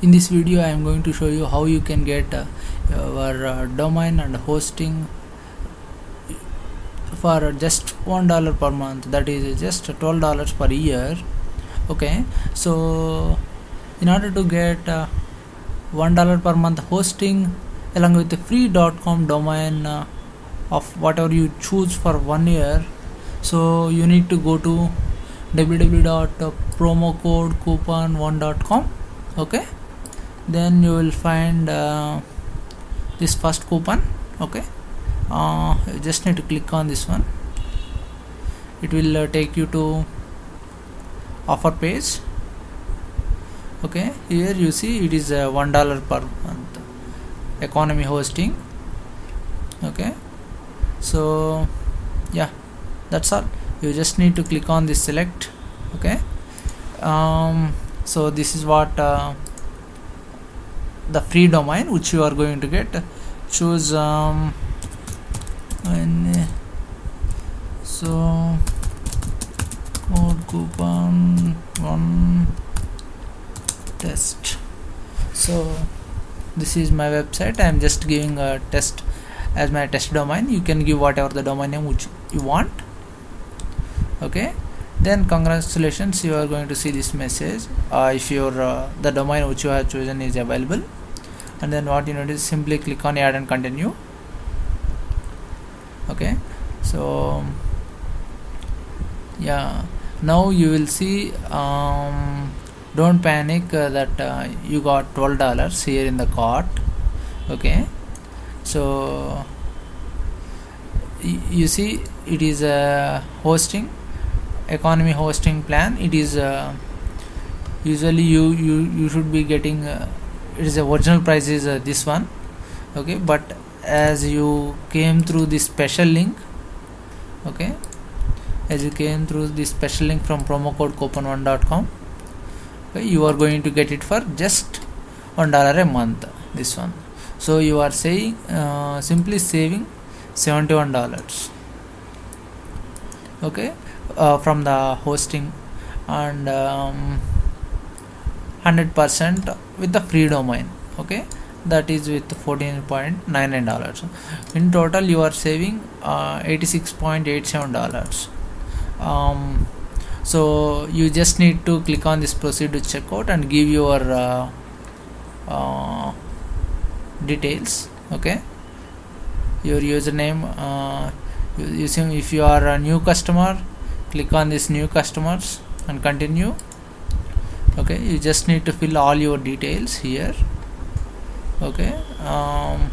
in this video I am going to show you how you can get uh, your uh, domain and hosting for just one dollar per month. That is just 12 dollars per year. Okay? So in order to get uh, one dollar per month hosting along with the free.com domain uh, of whatever you choose for one year so you need to go to www.promocodecoupon1.com okay then you will find uh, this first coupon okay? Uh, you just need to click on this one. It will uh, take you to offer page okay? Here you see it is uh, one dollar per month economy hosting okay? So yeah that's all. You just need to click on this select okay? Um, so this is what uh, the free domain which you are going to get. Choose um, and so code coupon one test. So this is my website. I am just giving a test as my test domain. You can give whatever the domain name which you want. Okay then congratulations you are going to see this message. Uh, if your uh, the domain which you have chosen is available. And then what you need is simply click on add and continue. Okay so yeah. Now you will see um, don't panic uh, that uh, you got 12 dollars here in the cart. Okay so you see it is a hosting economy hosting plan it is uh, usually you you you should be getting uh, it is the original price is uh, this one okay? But as you came through this special link okay? As you came through this special link from promo code coupon1.com okay, you are going to get it for just one dollar a month this one. So you are saying uh, simply saving 71 dollars okay? Uh, from the hosting. And um, 100% with the free domain. Okay? That is with 14.99 dollars. In total you are saving uh, 86.87 dollars. Um, so you just need to click on this proceed to checkout and give your uh, uh, details. Okay? Your username uh, using if you are a new customer click on this new customers and continue. Okay you just need to fill all your details here. Okay um,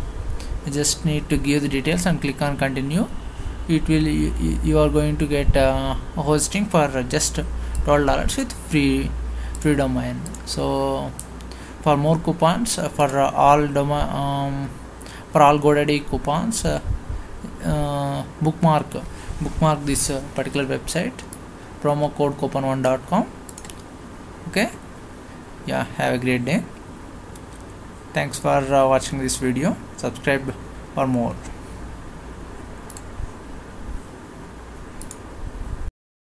you just need to give the details and click on continue. It will you, you are going to get uh, hosting for just 12 dollars with free free domain. So for more coupons uh, for uh, all domain um, for all GoDaddy coupons uh, bookmark bookmark this uh, particular website promo code coupon1.com okay yeah have a great day thanks for uh, watching this video subscribe for more